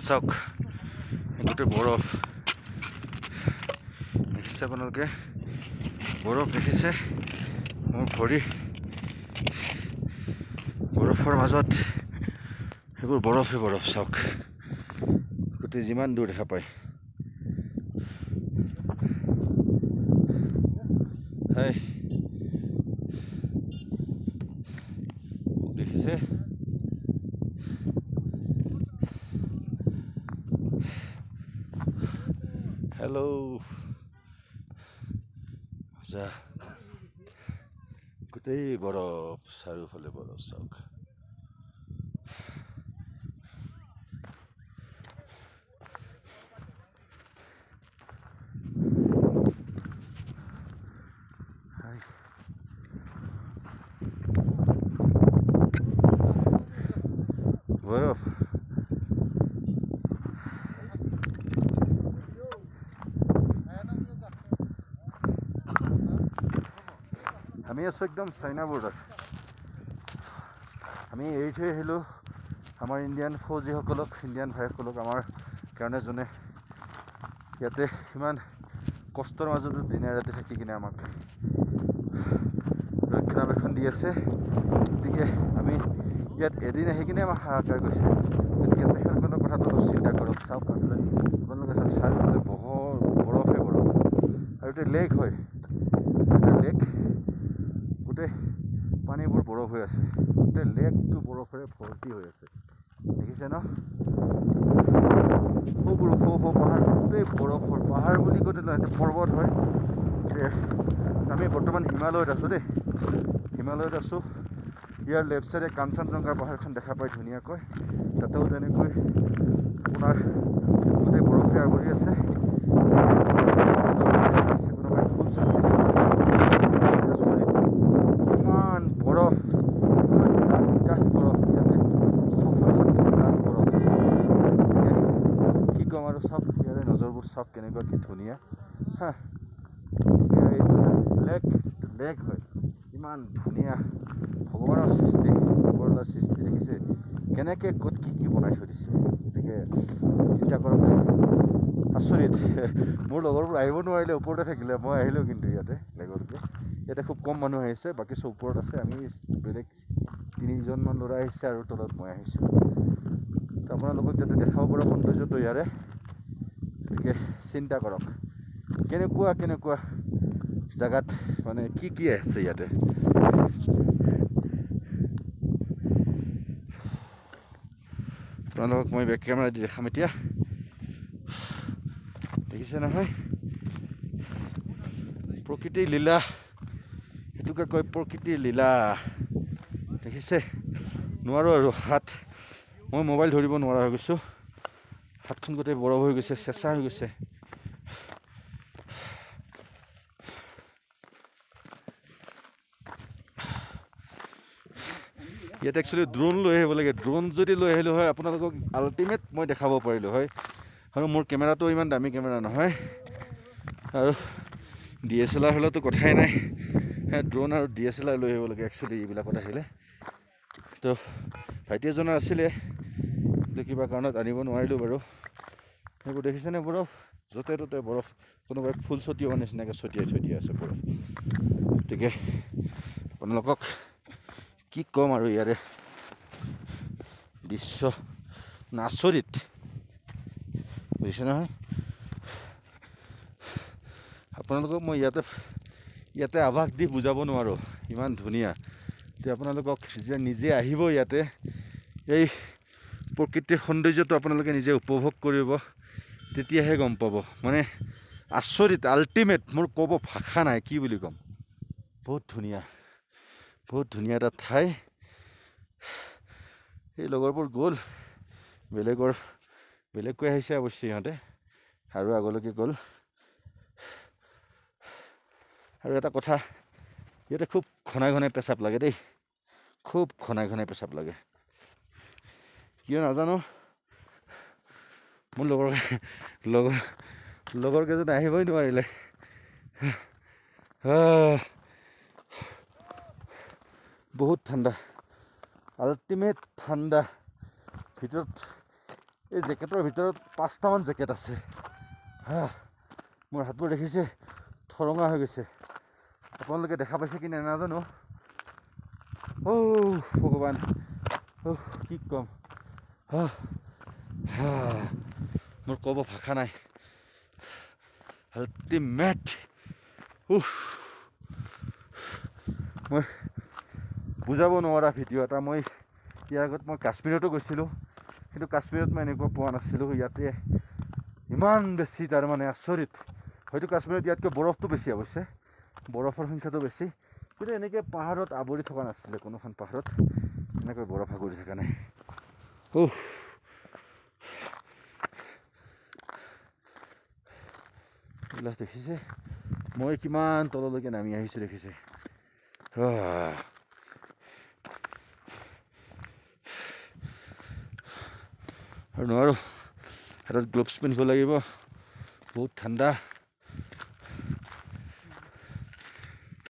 চাওক গোটেই বৰফ দেখিছে আপোনালোকে বৰফ দেখিছে মোৰ ভৰি বৰফৰ মাজত সেইবোৰ বৰফে বৰফ চাওক গোটেই যিমান দূৰ দেখা পায় হয় हेलो जा कुठैबाट साह्रो फलेबाट साउका আমি আছোঁ একদম চাইনা বৰ্ডাৰ আমি এৰি থৈ আহিলোঁ আমাৰ ইণ্ডিয়ান ফৌজীসকলক ইণ্ডিয়ান ভাইসকলক আমাৰ কাৰণে যোনে ইয়াতে ইমান কষ্টৰ মাজতো দিনে ৰাতি থাকি কিনে আমাক ৰক্ষণাবেক্ষণ দি আছে। গতিকে আমি ইয়াত এদিন আহি কিনে আমাক হাহাকাৰ কৰিছে গতিকে তেখেতসকলৰ কথাটো অলপ চিন্তা কৰক। চাওক আপোনালোকে চাওক চাৰিওফালে বহৰ বৰফে বৰফ। আৰু এইটো লেক হয়। গোটেই পানীবোৰ বৰফ হৈ আছে। গোটেই লেকটো বৰফেৰে ভৰ্তি হৈ আছে। দেখিছে ন? সৰু সৰু সৰু পাহাৰ গোটেই বৰফৰ পাহাৰ বুলি ক'লে নহয় পৰ্বত হয়। আমি বৰ্তমান হিমালয়ত আছোঁ দেই। হিমালয়ত আছোঁ। ইয়াৰ লেফ্ট চাইডে কাঞ্চনজংঘা পাহাৰখন দেখা পায় ধুনীয়াকৈ। তাতেও তেনেকৈ আপোনাৰ গোটেই বৰফে আৱৰি আছে কোনোবাই ফুল চুল আচৰিত ইমান বৰফ ইমান ডাঠ ডাঠ বৰফ ইয়াতে চৌফালখন ডাঠ বৰফ গতিকে কি ক'ম আৰু চাওক ইয়াৰে নজৰবোৰ চাওক কেনেকুৱা কি ধুনীয়া হা এইটো লেক লেক হয় ইমান ধুনীয়া ভগৱানৰ সৃষ্টি ভগৱানৰ সৃষ্টি দেখিছে কেনেকৈ ক'ত কি কি বনাই থৈ দিছে গতিকে চিন্তা কৰক আচৰিত মোৰ লগৰবোৰ আহিব নোৱাৰিলে ওপৰতে থাকিলে মই আহিলোঁ কিন্তু ইয়াতে লেগৰকে ইয়াতে খুব কম মানুহ আহিছে বাকী চব ওপৰত আছে আমি বেলেগ তিনিজনমান ল'ৰা আহিছে আৰু তলত মই আহিছোঁ আপোনালোকক যাতে দেখাব পৰা সৌন্দৰ্যটো ইয়াৰে গতিকে চিন্তা কৰক কেনেকুৱা কেনেকুৱা জেগাত মানে কি কি আছে ইয়াতে আপোনালোকক মই বেক কেমেৰা দি দেখাম এতিয়া দেখিছে নহয় প্ৰকৃতিৰ লীলা সেইটোকে কয় প্ৰকৃতিৰ লীলা দেখিছে নোৱাৰোঁ আৰু হাত মই মোবাইল ধৰিব নোৱাৰা হৈ গৈছোঁ হাতখন গোটেই বৰফ হৈ গৈছে চেঁচা হৈ গৈছে ইয়াত একচুৱেলি ড্ৰোন লৈ আহিব লাগে ড্ৰোন যদি লৈ আহিলোঁ হয় আপোনালোকক আল্টিমেট মই দেখাব পাৰিলোঁ হয় আৰু মোৰ কেমেৰাটো ইমান দামী কেমেৰা নহয় আৰু ডি এছ এল আৰ হ'লেতো কথাই নাই ড্ৰোন আৰু ডি এছ এল আৰ লৈ আহিব লাগে একচুৱেলি এইবিলাকত আহিলে তো ভাইটি এজনৰ আছিলে কিন্তু কিবা কাৰণত আনিব নোৱাৰিলোঁ বাৰু। সেইবোৰ দেখিছেনে বৰফ? য'তে ত'তে বৰফ। কোনোবাই ফুল ছটিওৱাৰ নিচিনাকৈ ছটিয়াই দিয়া আছে বৰফ। গতিকে আপোনালোকক কি ক'ম আৰু ইয়াৰে দৃশ্য আচৰিত বুজিছে নহয়? আপোনালোকক মই ইয়াতে ইয়াতে আভাস দি বুজাব নোৱাৰোঁ। ইমান ধুনীয়া। এতিয়া আপোনালোকক যেতিয়া নিজে আহিব ইয়াতে এই প্ৰকৃতিৰ সৌন্দৰ্যটো আপোনালোকে নিজে উপভোগ কৰিব তেতিয়াহে গম পাব। মানে আচৰিত আল্টিমেট মোৰ ক'ব ভাষা নাই কি বুলি ক'ম? বহুত ধুনীয়া বহুত ধুনীয়া এটা ঠাই। এই লগৰবোৰ গ'ল বেলেগৰ বেলেগকৈ আহিছে অৱশ্যে সিহঁতে আৰু আগলৈকে গ'ল। আৰু এটা কথা ইয়াতে খুব ঘনাই ঘনাই পেচাব লাগে দেই খুব ঘনাই ঘনাই পেচাব লাগে। কিয় নাজানো মোৰ লগৰ লগৰ লগৰ কেইজন আহিবই নোৱাৰিলে বহুত ঠাণ্ডা আল্টিমেট ঠাণ্ডা ভিতৰত এই জেকেটৰ ভিতৰত পাঁচটামান জেকেট আছে মোৰ হাতবোৰ দেখিছে ঠৰঙা হৈ গৈছে আপোনালোকে দেখা পাইছে কি নাই নাজানো অ' ভগৱান অ' কি ক'ম মোৰ ক'ব ভাষা নাই আল্টিমেট মই বুজাব নোৱাৰা ভিডিঅ' এটা মই ইয়াৰ আগত মই কাশ্মীৰতো গৈছিলোঁ কিন্তু কাশ্মীৰত মই এনেকুৱা পোৱা নাছিলোঁ ইয়াতে ইমান বেছি তাৰমানে আচৰিত হয়তো কাশ্মীৰত ইয়াতকৈ বৰফটো বেছি অৱশ্যে বৰফৰ সংখ্যাটো বেছি কিন্তু এনেকৈ পাহাৰত আৱৰি থকা নাছিলে কোনোখন পাহাৰত এনেকৈ বৰফ আগুৰি থকা নাই উফ এইবিলাক দেখিছে মই কিমান তললৈকে নামি আহিছোঁ দেখিছে আহ। আৰু নোৱাৰোঁ হাতত গ্লভছ পিন্ধিব লাগিব বহুত ঠাণ্ডা